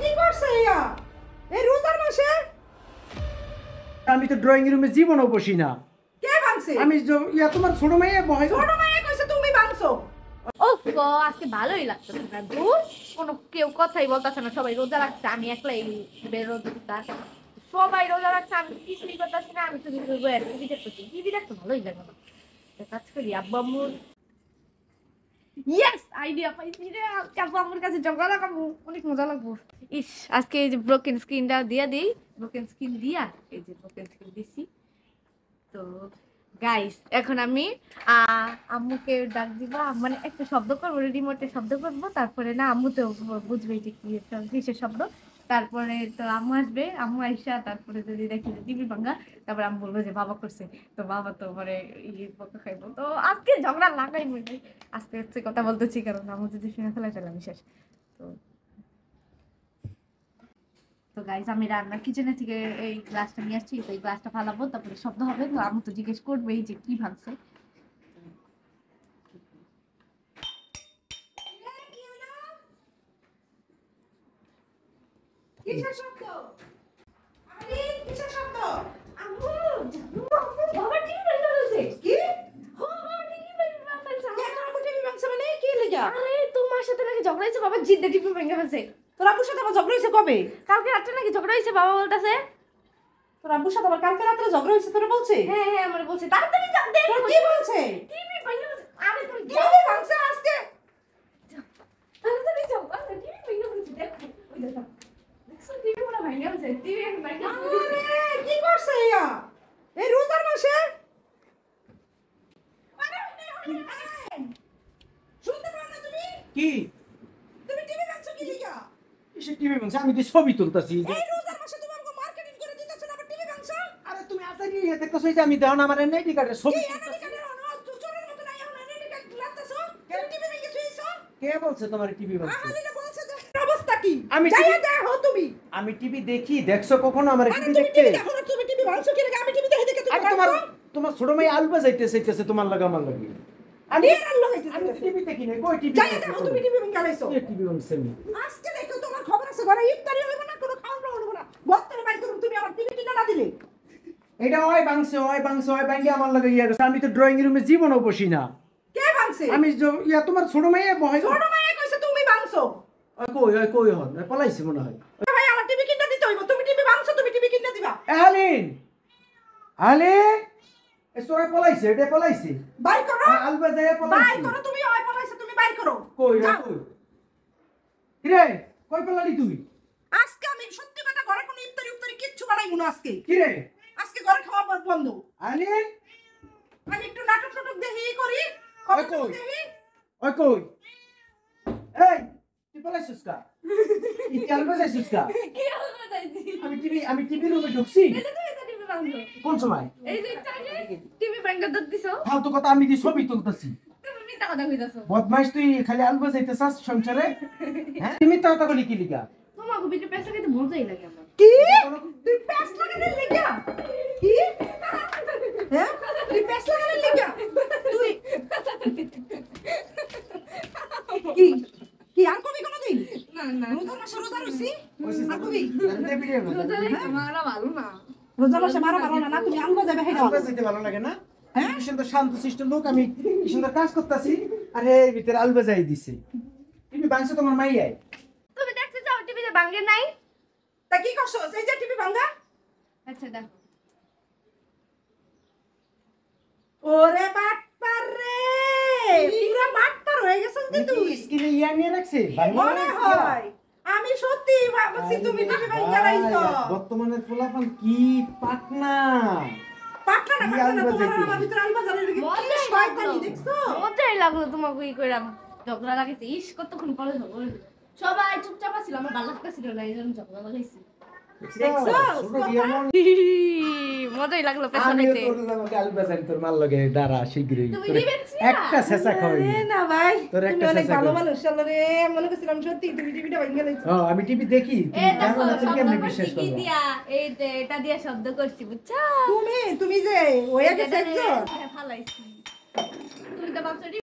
কি করছে ইয়া এই রোজার মাসে? আমি তো ড্রয়িং রুমে জীবনও বসি না। কে ভাঙছে? আমি য- ইয়া তোমার ছোট মেয়ে ছোট মাইয়া কইছে তুমি ভাঙছো। ও গো আজকে ভালোই লাগতেছে না দূর। কোনো কেউ কথাই বলতেছে না সবাই রোজা রাখছে আমি একলাই বেরোজা সবাই রোজা রাখছে আমি কিছুই করতেছি না আমি শুধু টিভি দেখতেছি। টিভি দেখতে ভালোই লাগে না। কাজ করি আব্বু আম্মুর ইয়েস আইডিয়া পাইছি রে আজকে আমার কাছে ঝগড়া লাগাবো অনেক মজা লাগবো ইস আজকে এই যে ব্রোকেন স্ক্রিনটা দিয়ে দিই। ব্রোকেন স্ক্রিন দিয়া? এই যে ব্রোকেন স্ক্রিন দিছি। তো গাইস এখন আমি আহ, আম্মুকে ডাক দিব। মানে একটা শব্দ করব রিমোটে শব্দ করব। তারপরে না আম্মু তো বুঝবে যে কি কিসের শব্দ। তারপরে তো আম্মু আসবে, আম্মু আইসা তারপরে যদি দেখি টিভি ভাঙ্গা, তারপরে আম্মু বলব যে বাবা করছে। তো বাবা তো মানে ইয়ে বকা খাইবো। তো আজকে ঝগড়া লাগাই মনে আজকে হচ্ছে কথা বলতেছি, কারণ আম্মু যদি শুনে ফেলে তাহলে আমি শেষ। তো তো গাইজ আমি রান্নার কিচেনে থেকে এই গ্লাসটা নিয়ে আসছি। তো এই গ্লাসটা ফালাবো, তারপরে শব্দ হবে। তো আমি তো জিজ্ঞেস করব এই যে কি ভাবছে কিসের শব্দ? আরে কিসের শব্দ? আম্মু বাবা টিভি বন্ধ হয়েছে কি? ও বাবা টিভি বন্ধ হয়েছে কেন আবু টিভি ভাঙছে মানে কি লেগা আরে তোমার সাথে নাকি ঝগড়া হয়েছে? বাবা জিদ্দা টিভি ভেঙে ফেলছে। তোর আব্বুর সাথে আমার ঝগড়া হয়েছে কবে? কালকে রাত্রে নাকি ঝগড়া হয়েছে বাবা বলতেছে। তোর আব্বুর সাথে আমার কালকে রাত্রে ঝগড়া হয়েছে তোরা বলছে হ্যাঁ হ্যাঁ আমার বলছে। তাড়াতাড়ি যাও দেখ কি বলছে টিভি ভেঙে আরে তুমি কি যাও ভাঙছে আজকে তাড়াতাড়ি যাও আরে টিভি ভেঙে ফেলছে দেখো ওই দেখো দেখছ টিভি পুরো ভেঙে ফেলছে টিভি ভেঙে ফেলছে আরে কি করছে ইয়া এই রোজার মাসে শুনতে পাও না তুমি কি? তুমি টিভি ভাঙছো কি লিগা? কিসের টিভি ভাঙছে আমি তো ছবি তুলতাছি। এই রোজার মাসে তুমি আমাকে মার্কেটিং করে দিতেছ না টিভি ভাঙছো আরে তুমি আসারি ইয়ে দেখতেছো? যে আমি দেওয়া আমার এনআইডি কার্ডের ছবি কি টিভি বলছে তোমার টিভি ভাঙছে আহালিনা বলছে যে অবস্থা কি? আমি TV দেখো তুমি। আমি টিভি দেখি দেখছ কখনো আমার আরে টিভি দেখতে? টিভি দেখো তুমি টিভি ভাঙছো কি লাগা? আমি টিভি দেখে দেখে তুমি আরে তোমার তোমার ছোট মেয়ে আলবা যাইতে চাইতেছে তোমার লাগে আমার লাগে। আমি আল্লাহ? আমি কই টিভি দেখো তুমি টিভি ভেঙে টিভি ভাঙছে আমি আজকে দেখো তোমার খবর আছে ঘরে ইফতারি হইব না কোনো খাওয়া দাওয়া হইব না। বত্তরে বাইর করুন তুমি আমার টিভি কিনা না দিলে। এটা ওই ভাঙছে ওই ভাঙছে ওই ভাঙে আমার লাগে ইয়া আমি তো ড্রয়িং রুমে জীবনও বসি না। কে ভাঙছে? আমি ইয়া তোমার ছোট মেয়ে বহাই ছোট মাইয়া কইছে তুমি ওই কই ওই কই হন? ওই পলাইছে মনে হয়। ভাই আমার টিভি কিনা দিতে হইব। তুমি টিভি তুমি টিভি কিনা দিবা। এ হালিন হালি এ সোরা পলাইছে এটা পলাইছে। বাইর করো। আলবা যায় বাইর পলাইছে। করো তুমি ওই পলাইছে তুমি বাইর করো। কই কিরে কই পলালি তুই? আজকে আমি সত্যি কথা ঘরে কোনো ইফতারি উফতারি কিচ্ছু বানাইবো না আজকে। কিরে? আজকে ঘরে খাওয়া বন্ধ। হালিন আমি একটু নাটক টাটক দেখি করি। খবর কই? ওই কই? এই তুই পলাইছিস কা? তুই আলবা যাইছিস কা? কি হলো তাইছি আমি টিভি আমি টিভি রুমে ঢুকছি। কোন সময়? এই যে টিভি ভেঙে দত দিছো। ফালতু কথা আমি দি ছবি তুলতাছি? তুমি মিথ্যা কথা কইতাছো বদমাইশ তুই খালি আলবা যাইতে চাস সংসারে? হ্যাঁ? তুমি তো কথা বলি কি লিগা তোমাকে বিটে পেছনে কিন্তু মজাই লাগে আমার কি? তুই প্যাস লাগালে লিগা? কি? হ্যাঁ? তুই প্যাস লাগালে লিগা? তুই? কি? কি আর কবি কোনদিন? না না। রোজার মাসে রোজা রইছি? আর কবি? রোজা রেখে ভালো না। রোজার মাসে মারা মারো না না তুমি আলগা যাবে হেডা আলবা যাইতে ভালো লাগে না? হ্যাঁ? সুন্দর শান্ত শিষ্ট লোক আমি কি সুন্দর কাজ করতেছি আর এর ভিতরে আলবা যাই দিছে। তুমি বাংছে তোমার মাই আয় তুমি দেখতে যাও টিভিতে ভাঙে নাই? তা কি করছ? সেই যে টিভি ভাঙা? আচ্ছা দেখো। ওরে বাটপার রে! পুরা বাটপার হয়ে গেছিস দি তুই। স্কিনে ইয়া নিয়ে রাখছে? মনে হয়? আমি সত্যি ভাবছি তুমি বর্তমানে ফুলাফান কি পাকনা? পাটনা না কি পাটনা না আলবা তোমার আমার ভিতরে আলবা জানে কি? শয়তানি দেখছ? মজাই লাগল তোমাকে ই ঝগড়া লাগাইছে। ইস কতক্ষণ পরে ঝগড়া হইল। সবাই চুপচাপ আছিল আমার ভালো লাগতেছিল না এই জন্য ঝগড়া লাগাইছি। মজাই লাগল পেছনেতে তোর আমাকে তোর মাল লাগে দাঁড়া শীঘ্রই। তুমি তোরে দিবেন ছিলা? একটা ছেঁচা খাওয়াই। না ভাই তোর একটা অনেক ভালো মানুষ রে মনে করছিলাম সত্যি তুমি টিভিটা ভাঙা লাইছো ও আমি টিভি দেখি তুমি জানো না তুমি কেমনে বিশ্বাস কি দিয়া? এই যে এটা দিয়া শব্দ করছি বুঝছ? তুমি তুমি যে হয়ে গেছে ফালাইছি। তুমি তো ভাবছ